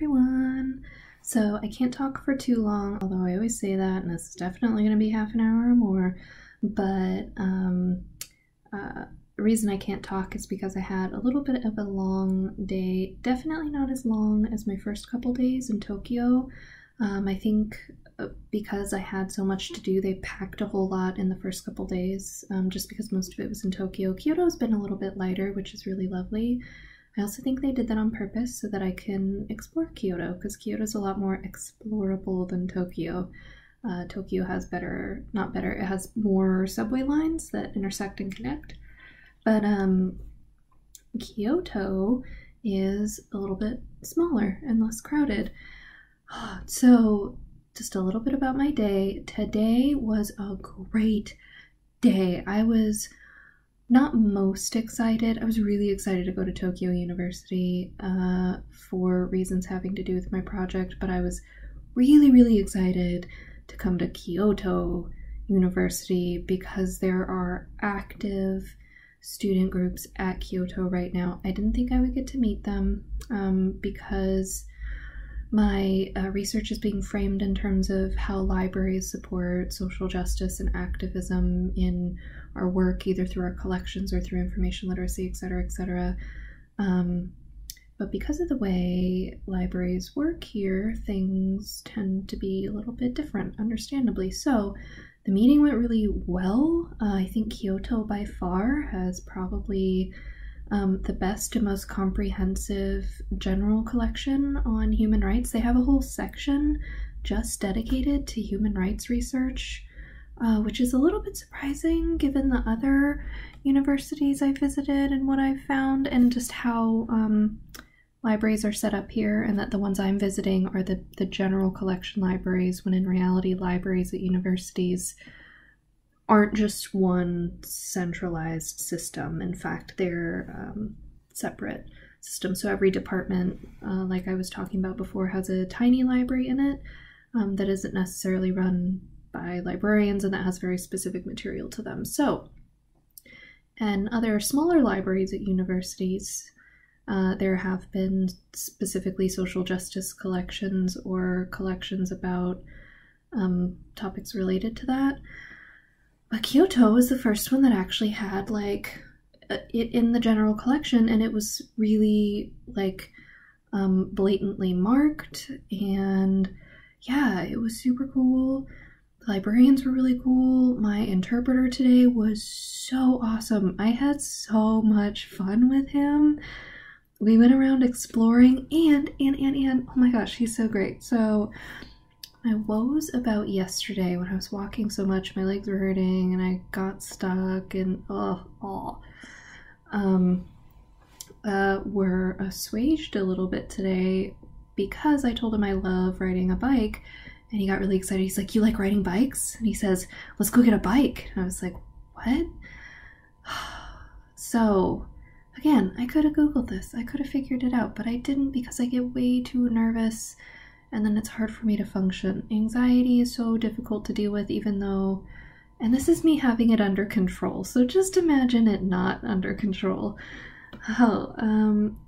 everyone. So I can't talk for too long, although I always say that, and this is definitely going to be half an hour or more. But um, uh, the reason I can't talk is because I had a little bit of a long day. Definitely not as long as my first couple days in Tokyo. Um, I think uh, because I had so much to do, they packed a whole lot in the first couple days, um, just because most of it was in Tokyo. Kyoto's been a little bit lighter, which is really lovely. I also think they did that on purpose so that I can explore Kyoto because Kyoto is a lot more explorable than Tokyo. Uh, Tokyo has better, not better, it has more subway lines that intersect and connect. But um, Kyoto is a little bit smaller and less crowded. So, just a little bit about my day. Today was a great day. I was not most excited. I was really excited to go to Tokyo University uh, for reasons having to do with my project, but I was really, really excited to come to Kyoto University because there are active student groups at Kyoto right now. I didn't think I would get to meet them um, because my uh, research is being framed in terms of how libraries support social justice and activism in our work, either through our collections or through information literacy, et cetera, et cetera. Um, but because of the way libraries work here, things tend to be a little bit different, understandably. So the meeting went really well. Uh, I think Kyoto by far has probably um, the best and most comprehensive general collection on human rights. They have a whole section just dedicated to human rights research uh, which is a little bit surprising given the other universities I visited and what I found, and just how um, libraries are set up here, and that the ones I'm visiting are the, the general collection libraries, when in reality, libraries at universities aren't just one centralized system. In fact, they're um, separate systems. So every department, uh, like I was talking about before, has a tiny library in it um, that isn't necessarily run by librarians and that has very specific material to them. So, and other smaller libraries at universities, uh, there have been specifically social justice collections or collections about um, topics related to that. But Kyoto was the first one that actually had like it in the general collection, and it was really like um, blatantly marked. And yeah, it was super cool. The librarians were really cool. My interpreter today was so awesome. I had so much fun with him. We went around exploring and, and, and, and, oh my gosh, he's so great. So, my woes about yesterday when I was walking so much, my legs were hurting and I got stuck and oh, oh um, uh, were assuaged a little bit today because I told him I love riding a bike and he got really excited. He's like, You like riding bikes? And he says, Let's go get a bike. And I was like, What? so, again, I could have Googled this, I could have figured it out, but I didn't because I get way too nervous and then it's hard for me to function. Anxiety is so difficult to deal with, even though, and this is me having it under control, so just imagine it not under control. Oh, um,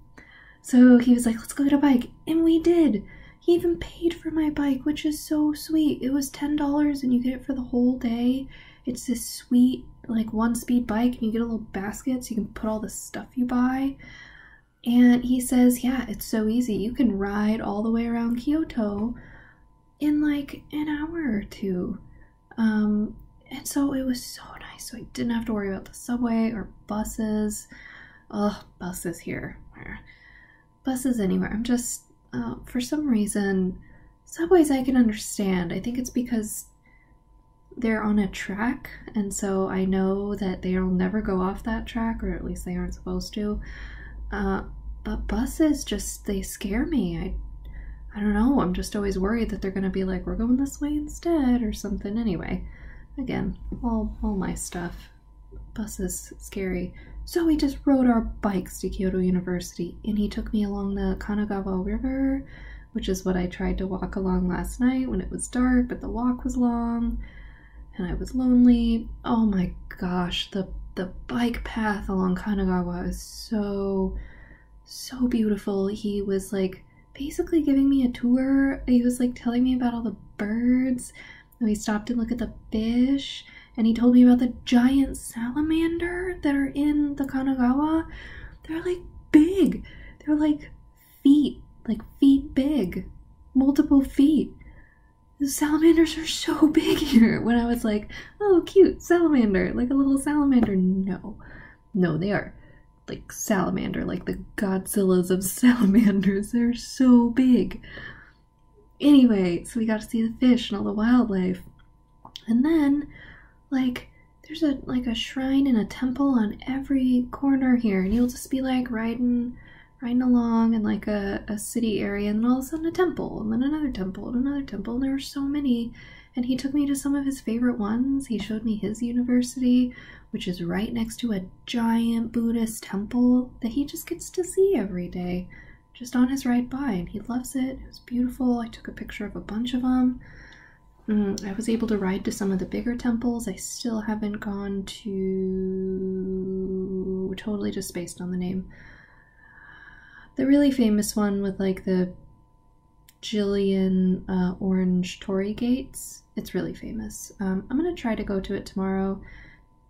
so he was like, let's go get a bike, and we did. He even paid for my bike, which is so sweet. It was $10 and you get it for the whole day. It's this sweet, like one speed bike, and you get a little basket so you can put all the stuff you buy. And he says, Yeah, it's so easy. You can ride all the way around Kyoto in like an hour or two. Um, and so it was so nice. So I didn't have to worry about the subway or buses. Ugh, buses here. Buses anywhere. I'm just uh, for some reason, subways I can understand. I think it's because they're on a track, and so I know that they'll never go off that track, or at least they aren't supposed to. Uh, but buses just they scare me. I I don't know. I'm just always worried that they're gonna be like, we're going this way instead, or something. Anyway, again, all all my stuff. Buses scary. So we just rode our bikes to Kyoto University, and he took me along the Kamogawa River, which is what I tried to walk along last night when it was dark, but the walk was long, and I was lonely. Oh my gosh, the the bike path along Kamogawa is so so beautiful. He was like basically giving me a tour. He was like telling me about all the birds. And we stopped and looked at the fish. And he told me about the giant salamander that are in the Kamogawa. They're like big. They're like feet, like feet big, multiple feet. The salamanders are so big here. When I was like, oh, cute salamander, like a little salamander. No, no, they are like salamander, like the Godzillas of salamanders. They're so big. Anyway, so we got to see the fish and all the wildlife. And then, like, there's a like a shrine and a temple on every corner here, and you'll just be like riding riding along in like a, a city area, and then all of a sudden a temple, and then another temple, and another temple, and there were so many. And he took me to some of his favorite ones. He showed me his university, which is right next to a giant Buddhist temple that he just gets to see every day, just on his ride by, and he loves it. It was beautiful. I took a picture of a bunch of them. Mm, I was able to ride to some of the bigger temples. I still haven't gone to. Totally just based on the name the really famous one with like the Jillian uh, orange torii gates. It's really famous. Um, I'm gonna try to go to it tomorrow.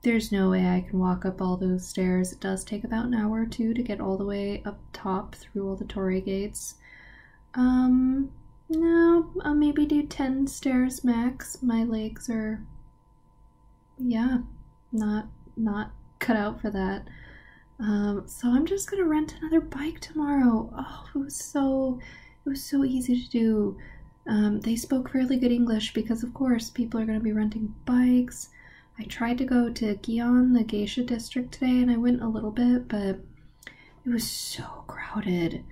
There's no way I can walk up all those stairs. It does take about an hour or two to get all the way up top through all the torii gates. Um, no, I'll maybe do 10 stairs max. My legs are, yeah, not, not cut out for that. Um, so I'm just gonna rent another bike tomorrow. Oh, it was so it was so easy to do. Um, they spoke fairly good English because, of course, people are gonna be renting bikes. I tried to go to Gion, the geisha district today, and I went a little bit, but it was so crowded.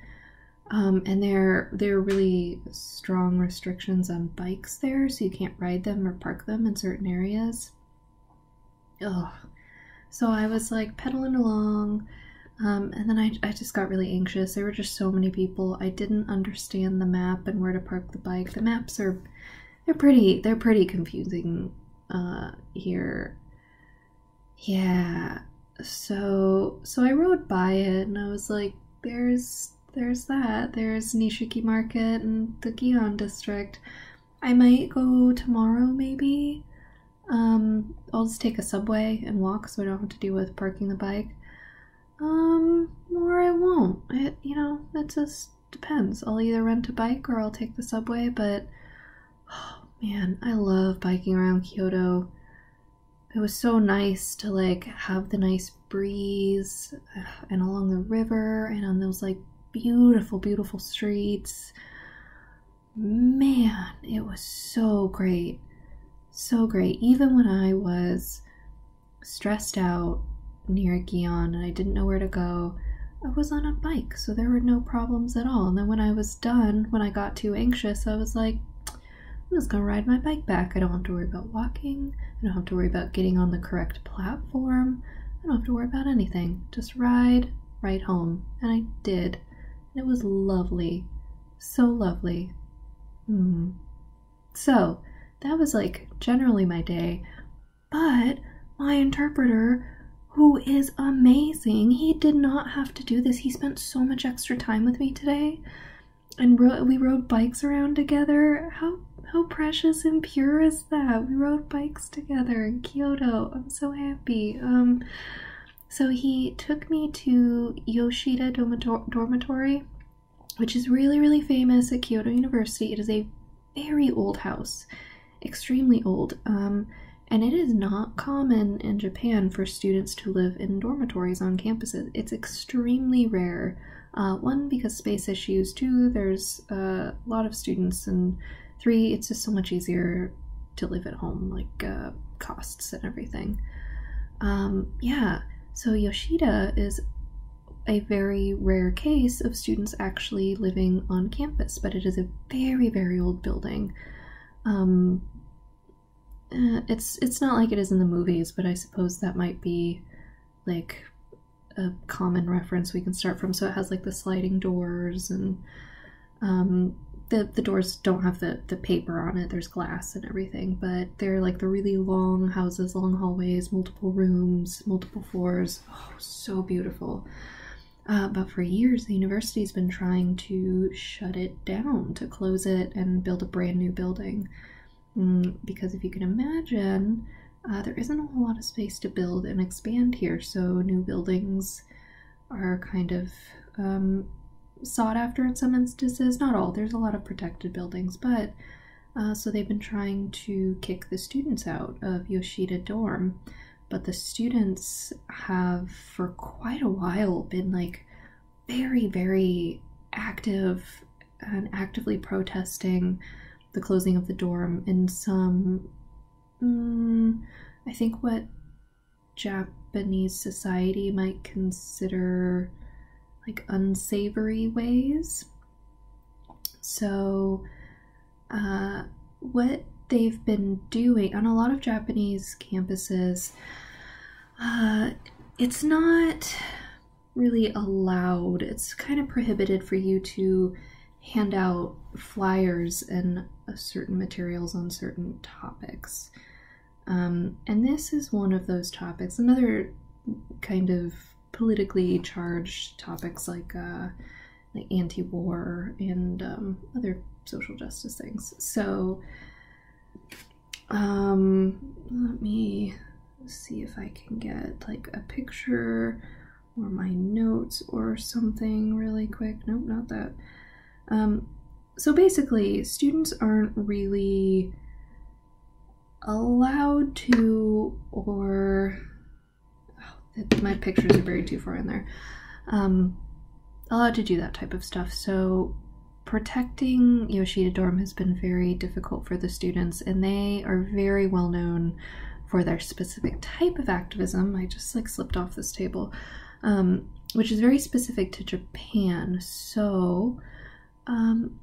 Um, and there there are really strong restrictions on bikes there, so you can't ride them or park them in certain areas. Ugh. So I was like pedaling along, um, and then I, I just got really anxious. There were just so many people. I didn't understand the map and where to park the bike. The maps are they're pretty they're pretty confusing uh, here. Yeah. So so I rode by it and I was like, there's there's that. There's Nishiki Market and the Gion district. I might go tomorrow maybe. Um, I'll just take a subway and walk so I don't have to deal with parking the bike. Um, or I won't. It, you know, it just depends. I'll either rent a bike or I'll take the subway, but oh man, I love biking around Kyoto. It was so nice to like have the nice breeze and along the river and on those like beautiful, beautiful streets. Man, it was so great so great. Even when I was stressed out near Gion and I didn't know where to go, I was on a bike, so there were no problems at all. And then when I was done, when I got too anxious, I was like, I'm just gonna ride my bike back. I don't have to worry about walking. I don't have to worry about getting on the correct platform. I don't have to worry about anything. Just ride right home. And I did. And it was lovely. So lovely. Mm. So, that was like generally my day. But my interpreter, who is amazing, he did not have to do this. He spent so much extra time with me today. And ro- we rode bikes around together. How how precious and pure is that? We rode bikes together in Kyoto. I'm so happy. Um, so he took me to Yoshida Dormitory, which is really, really famous at Kyoto University. It is a very old house extremely old. Um, and it is not common in Japan for students to live in dormitories on campuses. It's extremely rare. Uh, one, because space issues. Two, there's a lot of students. And three, it's just so much easier to live at home, like uh, costs and everything. Um, yeah, so Yoshida is a very rare case of students actually living on campus, but it is a very, very old building. Um, uh, it's it's not like it is in the movies, but I suppose that might be like a common reference we can start from. So it has like the sliding doors and um, the the doors don't have the the paper on it. There's glass and everything, but they're like the really long houses, long hallways, multiple rooms, multiple floors. Oh, so beautiful. Uh, but for years, the university's been trying to shut it down, to close it and build a brand new building. Mm, because if you can imagine, uh, there isn't a whole lot of space to build and expand here, so new buildings are kind of um, sought after in some instances. Not all, there's a lot of protected buildings, but uh, so they've been trying to kick the students out of Yoshida Dorm. But the students have for quite a while been like very, very active and actively protesting the closing of the dorm in some, mm, I think, what Japanese society might consider like unsavory ways. So, uh, what they've been doing on a lot of Japanese campuses, uh, it's not really allowed. It's kind of prohibited for you to hand out flyers and uh, certain materials on certain topics. Um, and this is one of those topics. Another kind of politically charged topics like uh, like anti-war and um, other social justice things. So, um, let me see if I can get like a picture or my notes or something really quick. Nope, not that. Um, so basically, students aren't really allowed to, or oh, my pictures are buried too far in there, um, allowed to do that type of stuff. So protecting Yoshida Dorm has been very difficult for the students, and they are very well known for their specific type of activism. I just like slipped off this table, um, which is very specific to Japan. So, um,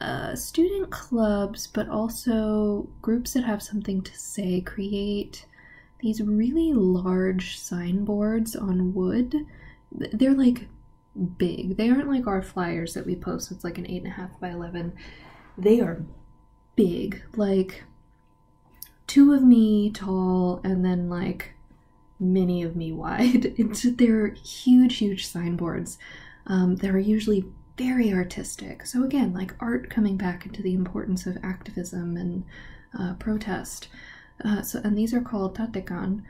uh, student clubs, but also groups that have something to say, create these really large signboards on wood. They're like big. They aren't like our flyers that we post. It's like an eight and a half by eleven. They are big, like two of me tall, and then like many of me wide. It's they're huge, huge signboards. Um, that are usually very artistic. So again, like art coming back into the importance of activism and uh, protest. Uh, so and these are called tatekan.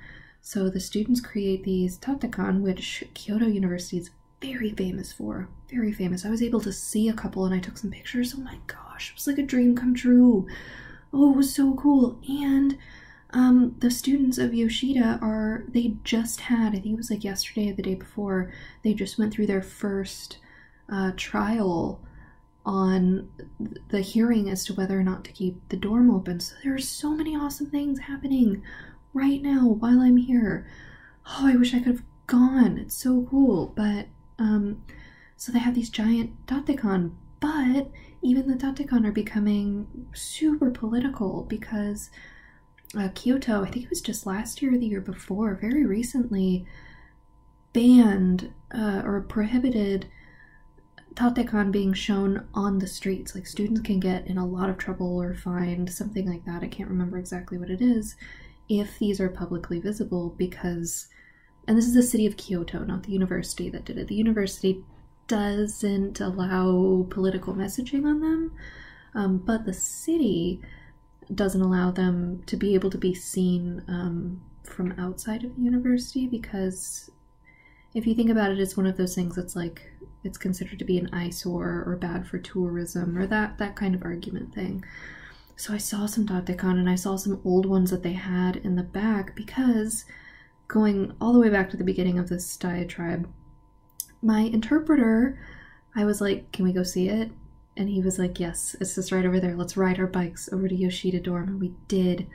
So the students create these tatekan, which Kyoto University is very famous for. Very famous. I was able to see a couple and I took some pictures. Oh my gosh, it was like a dream come true. Oh, it was so cool. And um, the students of Yoshida are, they just had, I think it was like yesterday or the day before, they just went through their first uh, trial on the hearing as to whether or not to keep the dorm open. So there are so many awesome things happening right now while I'm here. Oh, I wish I could have gone. It's so cool. But um, so they have these giant tatekan, but even the tatekan are becoming super political because uh, Kyoto, I think it was just last year or the year before, very recently banned uh, or prohibited tatekan being shown on the streets. Like students can get in a lot of trouble or fined, something like that. I can't remember exactly what it is, if these are publicly visible because, and this is the city of Kyoto, not the university that did it. The university doesn't allow political messaging on them, um, but the city doesn't allow them to be able to be seen um, from outside of the university because if you think about it, it's one of those things that's like it's considered to be an eyesore or bad for tourism or that that kind of argument thing. So I saw some tatekan and I saw some old ones that they had in the back because going all the way back to the beginning of this diatribe, my interpreter, I was like, "Can we go see it?" And he was like, Yes, it's just right over there. Let's ride our bikes over to Yoshida Dorm. And we did.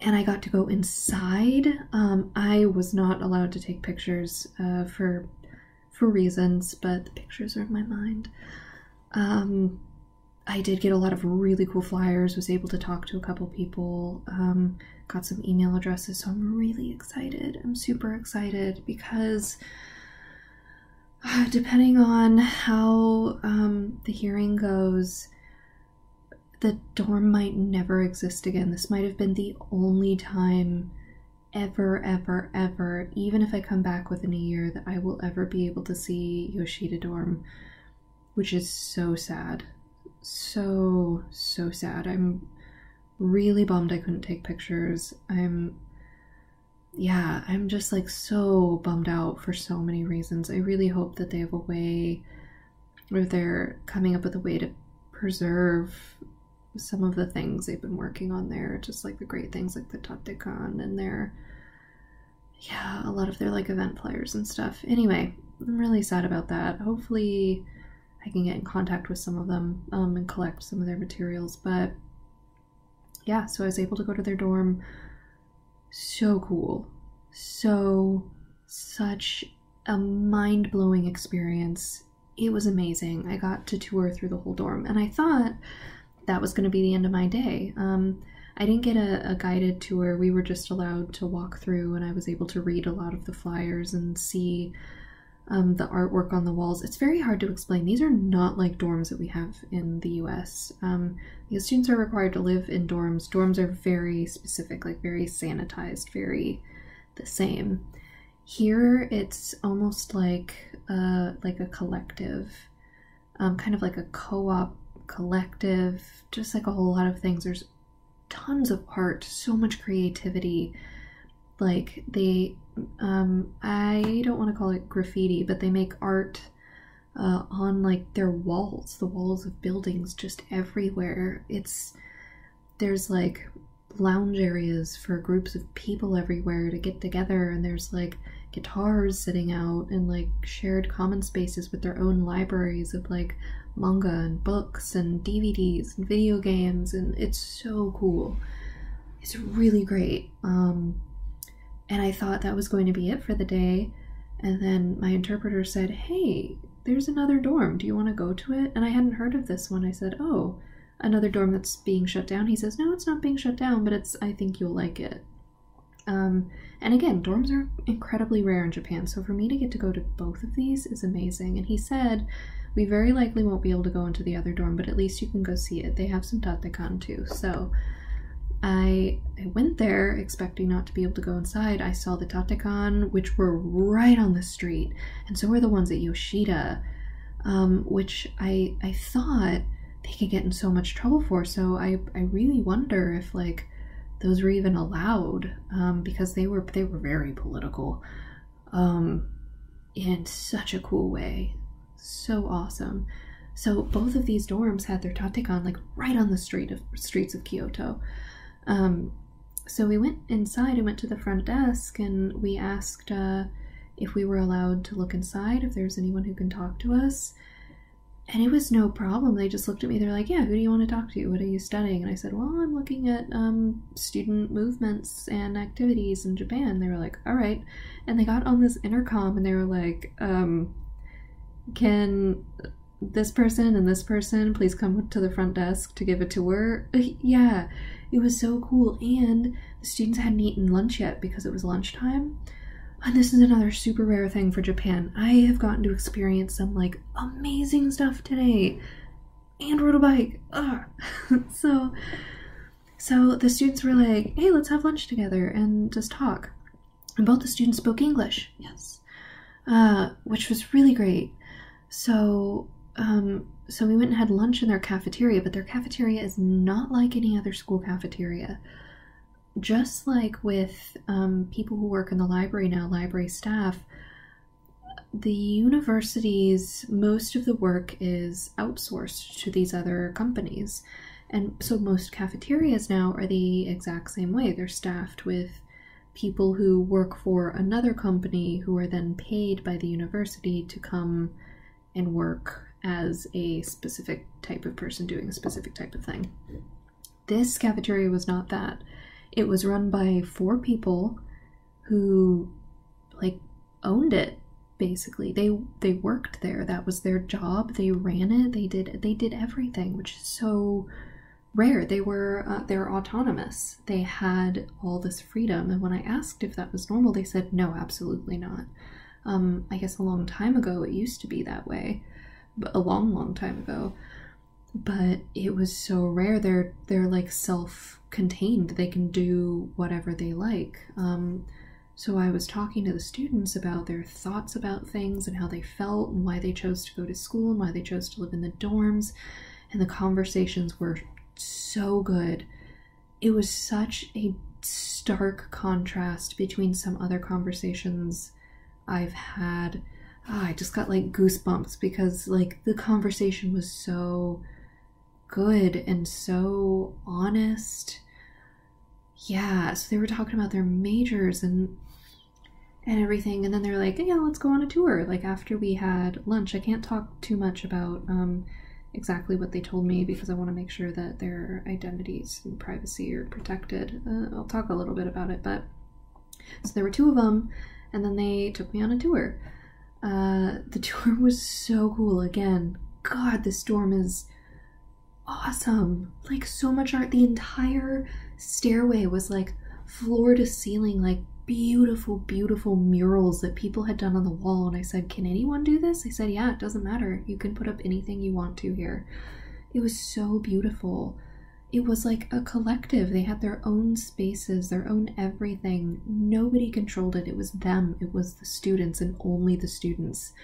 And I got to go inside. Um, I was not allowed to take pictures uh, for for reasons, but the pictures are in my mind. Um, I did get a lot of really cool flyers, was able to talk to a couple people, um, got some email addresses, so I'm really excited. I'm super excited because depending on how um, the hearing goes, the dorm might never exist again. This might have been the only time ever, ever, ever, even if I come back within a year, that I will ever be able to see Yoshida Dorm, which is so sad. So, so sad. I'm really bummed I couldn't take pictures. I'm, yeah, I'm just like so bummed out for so many reasons. I really hope that they have a way, or they're coming up with a way to preserve some of the things they've been working on there, just like the great things like the Tatekan and their, yeah, a lot of their like event players and stuff. Anyway, I'm really sad about that. Hopefully, I can get in contact with some of them um, and collect some of their materials. But yeah, so I was able to go to their dorm. So cool. So, such a mind blowing experience. It was amazing. I got to tour through the whole dorm, and I thought that was going to be the end of my day. Um, I didn't get a, a, guided tour. We were just allowed to walk through, and I was able to read a lot of the flyers and see um, the artwork on the walls. It's very hard to explain. These are not like dorms that we have in the US. Um, because students are required to live in dorms. Dorms are very specific, like very sanitized, very the same. Here, it's almost like uh, like a collective, um, kind of like a co-op collective, just like a whole lot of things. There's tons of art, so much creativity. Like they, um, I don't want to call it graffiti, but they make art uh, on like their walls, the walls of buildings, just everywhere. It's there's like lounge areas for groups of people everywhere to get together, and there's like guitars sitting out and like shared common spaces with their own libraries of like manga and books and DVDs and video games, and it's so cool. It's really great. Um, and I thought that was going to be it for the day. And then my interpreter said, Hey, there's another dorm. Do you want to go to it? And I hadn't heard of this one. I said, Oh, another dorm that's being shut down. He says, No, it's not being shut down, but it's, I think you'll like it. Um, and again, dorms are incredibly rare in Japan, so for me to get to go to both of these is amazing. And he said we very likely won't be able to go into the other dorm, but at least you can go see it. They have some Tatekan too. So I, I went there expecting not to be able to go inside. I saw the Tatekan, which were right on the street, and so were the ones at Yoshida, um, which I I thought they could get in so much trouble for. So I I really wonder if like those were even allowed um, because they were they were very political um, in such a cool way so awesome. So both of these dorms had their tatekan like right on the street of streets of Kyoto. Um, so we went inside and went to the front desk and we asked uh, if we were allowed to look inside, if there's anyone who can talk to us. And it was no problem. They just looked at me. They're like, "Yeah, who do you want to talk to? What are you studying?" And I said, "Well, I'm looking at um, student movements and activities in Japan." They were like, "All right," and they got on this intercom and they were like, um, can this person and this person please come to the front desk to give a tour? Yeah, it was so cool. And the students hadn't eaten lunch yet because it was lunchtime. And this is another super rare thing for Japan. I have gotten to experience some like amazing stuff today and rode a bike. Ugh. so so the students were like, hey, let's have lunch together and just talk. And both the students spoke English. Yes. Uh, which was really great. So, um, so we went and had lunch in their cafeteria, but their cafeteria is not like any other school cafeteria. Just like with um, people who work in the library now, library staff, the universities, most of the work is outsourced to these other companies. And so most cafeterias now are the exact same way. They're staffed with people who work for another company who are then paid by the university to come and work as a specific type of person doing a specific type of thing. This cafeteria was not that. It was run by four people who like owned it basically. They they worked there. That was their job. They ran it. They did they did everything, which is so rare. They were uh, they're autonomous. They had all this freedom. And when I asked if that was normal, they said no, absolutely not. Um, I guess a long time ago it used to be that way, a long, long time ago. But it was so rare. They're they're like self contained. They can do whatever they like. Um, so I was talking to the students about their thoughts about things and how they felt and why they chose to go to school and why they chose to live in the dorms. And the conversations were so good. It was such a stark contrast between some other conversations I've had. Oh, I just got like goosebumps because like the conversation was so good and so honest. Yeah, so they were talking about their majors and and everything and then they're like, "Yeah, let's go on a tour." Like after we had lunch. I can't talk too much about um exactly what they told me because I want to make sure that their identities and privacy are protected. Uh, I'll talk a little bit about it, but so there were two of them, and then they took me on a tour. Uh, the tour was so cool. Again, God, this dorm is awesome. Like so much art. The entire stairway was like floor to ceiling, like beautiful, beautiful murals that people had done on the wall. And I said, Can anyone do this? They said, Yeah, it doesn't matter. You can put up anything you want to here. It was so beautiful. It was like a collective. They had their own spaces, their own everything. Nobody controlled it. It was them, it was the students, and only the students.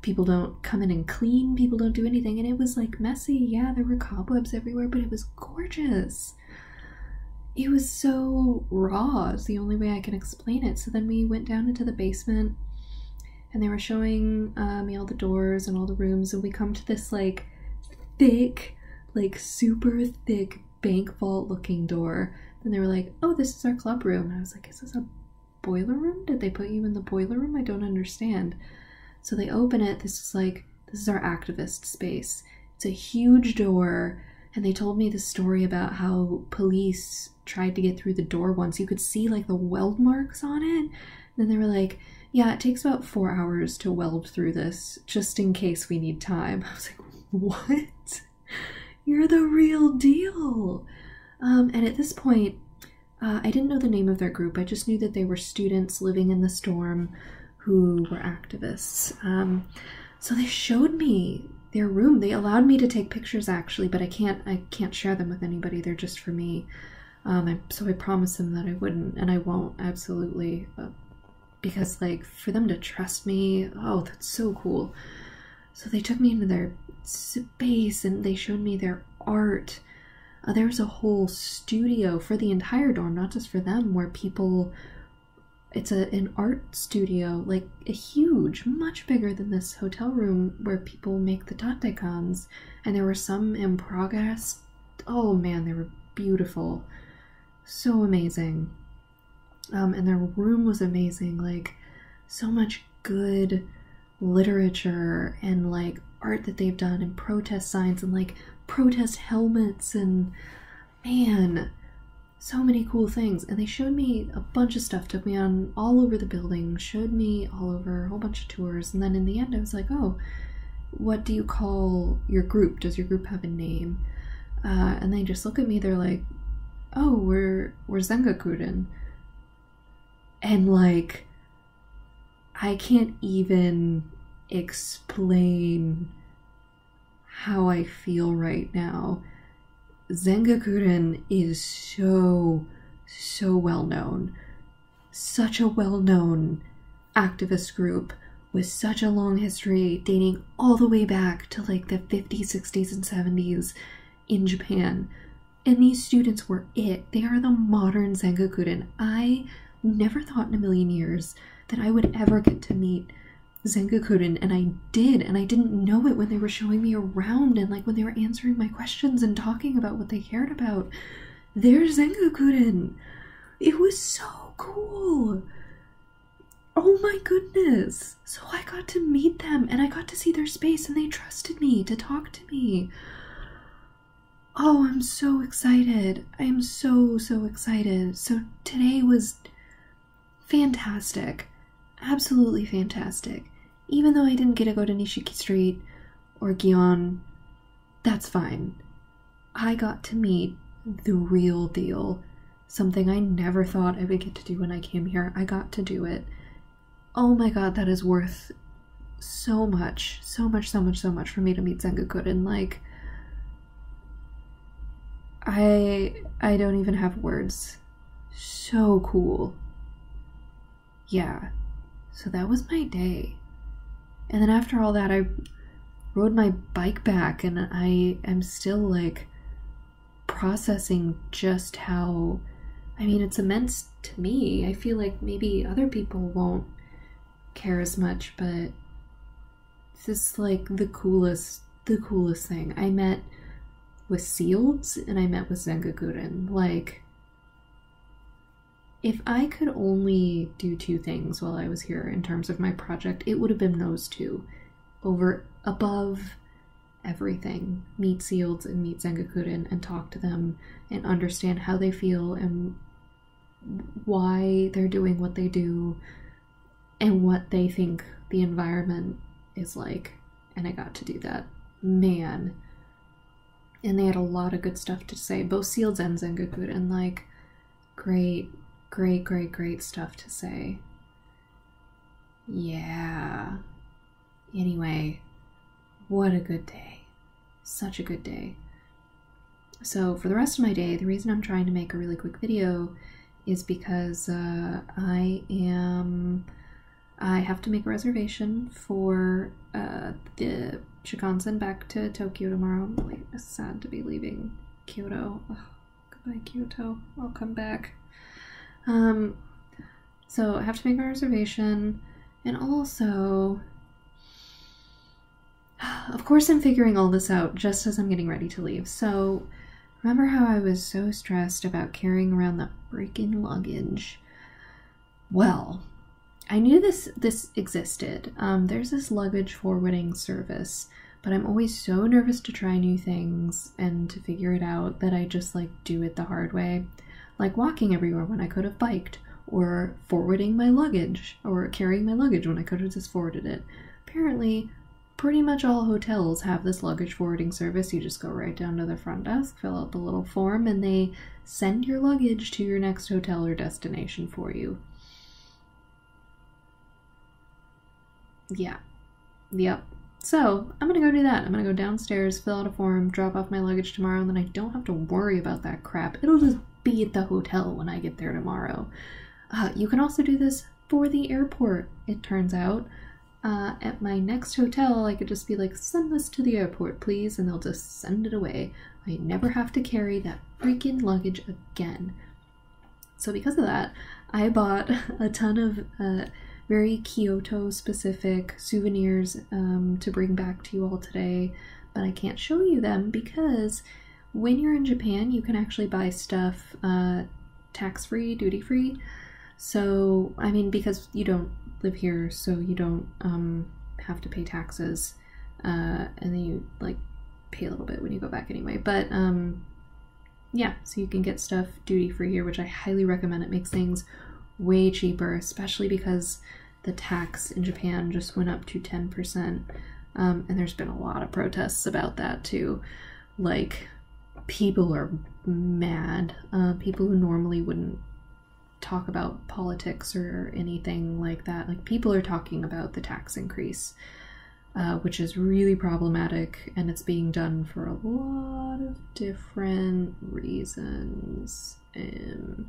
People don't come in and clean, people don't do anything. And it was like messy. Yeah, there were cobwebs everywhere, but it was gorgeous it was so raw is the only way i can explain it so then we went down into the basement and they were showing uh, me all the doors and all the rooms and we come to this like thick like super thick bank vault looking door and they were like oh this is our club room and i was like is this a boiler room did they put you in the boiler room i don't understand so they open it this is like this is our activist space it's a huge door and they told me the story about how police tried to get through the door once. You could see like the weld marks on it. And then they were like, yeah, it takes about four hours to weld through this, just in case we need time. I was like, what? You're the real deal. Um, and at this point, uh, I didn't know the name of their group. I just knew that they were students living in the storm who were activists. Um, so they showed me their room. They allowed me to take pictures actually, but I can't I can't share them with anybody. They're just for me. Um, I, so I promised them that I wouldn't, and I won't absolutely, uh, because like for them to trust me, oh, that's so cool. So they took me into their space and they showed me their art. Uh, there was a whole studio for the entire dorm, not just for them, where people it's a an art studio, like a huge, much bigger than this hotel room where people make the tatekans. And there were some in progress. Oh man, they were beautiful. So amazing. Um, and their room was amazing. Like, so much good literature and like art that they've done and protest signs and like protest helmets and man so many cool things. And they showed me a bunch of stuff took me on all over the building showed me all over a whole bunch of tours. And then in the end i was like oh what do you call your group? Does your group have a name? Uh, and they just look at me they're like oh we're we're zengakuren and like i can't even explain how i feel right now Zengakuren is so, so well known. Such a well known activist group with such a long history dating all the way back to like the 50s, 60s, and 70s in Japan. And these students were it. They are the modern Zengakuren. I never thought in a million years that I would ever get to meet Zengakuren, and I did, and I didn't know it when they were showing me around and like when they were answering my questions and talking about what they cared about. There's Zengakuren. It was so cool. Oh my goodness. So I got to meet them and I got to see their space and they trusted me to talk to me. Oh, I'm so excited. I'm so, so excited. So today was fantastic absolutely fantastic. Even though I didn't get to go to Nishiki Street or Gion, that's fine. I got to meet the real deal. Something I never thought I would get to do when I came here. I got to do it. Oh my god, that is worth so much, so much, so much, so much for me to meet Zengakuren. Like, I I don't even have words. So cool. Yeah. So that was my day. And then after all that I rode my bike back and I am still like processing just how I mean it's immense to me. I feel like maybe other people won't care as much, but this is like the coolest the coolest thing. I met with Sealds and I met with Zengakuren. Like if I could only do two things while I was here in terms of my project, it would have been those two. Over above everything. Meet Sealds and meet Zengakuren and talk to them and understand how they feel and why they're doing what they do and what they think the environment is like. And I got to do that. Man. And they had a lot of good stuff to say, both Sealds and Zengakuren. Like, great, great, great, great stuff to say. Yeah. Anyway, what a good day. Such a good day. So, for the rest of my day, the reason I'm trying to make a really quick video is because uh, I am. I have to make a reservation for uh, the Shinkansen back to Tokyo tomorrow. I'm really sad to be leaving Kyoto. Ugh, goodbye, Kyoto. I'll come back. Um, so I have to make my reservation, and also of course, I'm figuring all this out just as I'm getting ready to leave. So, remember how I was so stressed about carrying around the freaking luggage? Well, I knew this this existed. Um, there's this luggage forwarding service, but I'm always so nervous to try new things and to figure it out that I just like do it the hard way, like walking everywhere when I could have biked, or forwarding my luggage, or carrying my luggage when I could have just forwarded it. Apparently, pretty much all hotels have this luggage forwarding service. You just go right down to the front desk, fill out the little form, and they send your luggage to your next hotel or destination for you. Yeah. Yep. So, I'm gonna go do that. I'm gonna go downstairs, fill out a form, drop off my luggage tomorrow, and then I don't have to worry about that crap. It'll just be at the hotel when I get there tomorrow. Uh, you can also do this for the airport, it turns out uh, at my next hotel, I could just be like, send this to the airport, please, and they'll just send it away. I never have to carry that freaking luggage again. So, because of that, I bought a ton of uh, very Kyoto specific souvenirs um, to bring back to you all today, but I can't show you them because when you're in Japan, you can actually buy stuff uh, tax free, duty free. So, I mean, because you don't live here, so you don't um, have to pay taxes, uh, and then you like pay a little bit when you go back anyway. But um, yeah, so you can get stuff duty free here, which I highly recommend. It makes things way cheaper, especially because the tax in Japan just went up to 10%. Um, and there's been a lot of protests about that too. Like, people are mad. Uh, people who normally wouldn't talk about politics or anything like that. Like people are talking about the tax increase, uh, which is really problematic, and it's being done for a lot of different reasons. Um,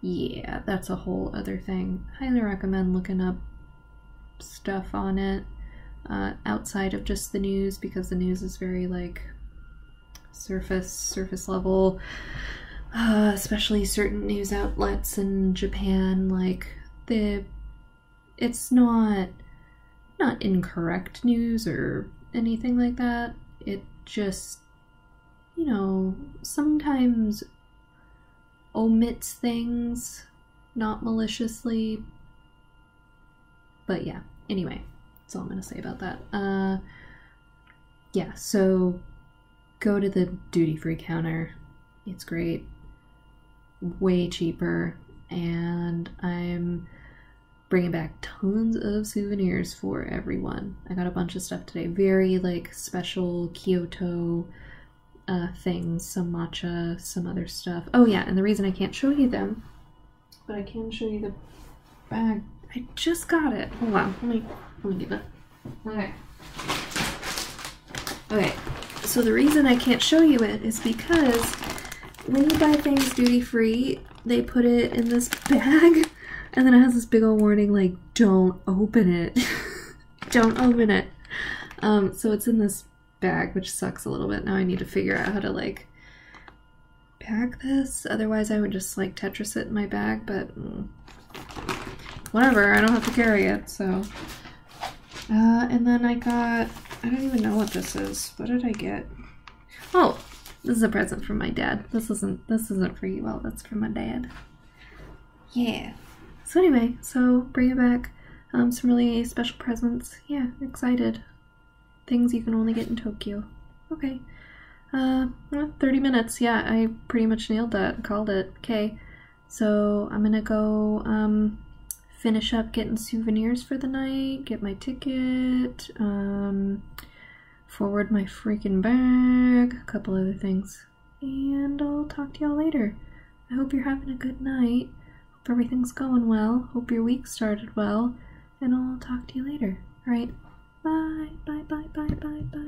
yeah, that's a whole other thing. Highly recommend looking up stuff on it uh, outside of just the news because the news is very like surface surface level uh, especially certain news outlets in Japan, like the it's not not incorrect news or anything like that. It just you know, sometimes omits things not maliciously. But yeah, anyway, that's all I'm to say about that. Uh yeah, so go to the duty free counter. It's great way cheaper and I'm bringing back tons of souvenirs for everyone. I got a bunch of stuff today. Very like special Kyoto uh, things, some matcha, some other stuff. Oh yeah, and the reason I can't show you them, but I can show you the bag. I just got it. Hold on, let me let me get it. Okay. Okay. So the reason I can't show you it is because when you buy things duty free, they put it in this bag and then it has this big old warning like, don't open it. don't open it. Um, so it's in this bag, which sucks a little bit. Now I need to figure out how to like pack this. Otherwise I would just like Tetris it in my bag, but mm, whatever, I don't have to carry it, so. Uh, and then I got, I don't even know what this is. What did I get? Oh, this is a present from my dad. This isn't, this isn't for you all, that's from my dad. Yeah. So anyway, so bring it back. Um, some really special presents. Yeah, excited. Things you can only get in Tokyo. Okay. Uh, 30 minutes. Yeah, I pretty much nailed that. Called it. Okay. So I'm gonna go, um, finish up getting souvenirs for the night, get my ticket, um, forward my freaking bag, a couple other things. And I'll talk to y'all later. I hope you're having a good night. Hope everything's going well. Hope your week started well. And I'll talk to you later. Alright. Bye, bye, bye, bye, bye, bye.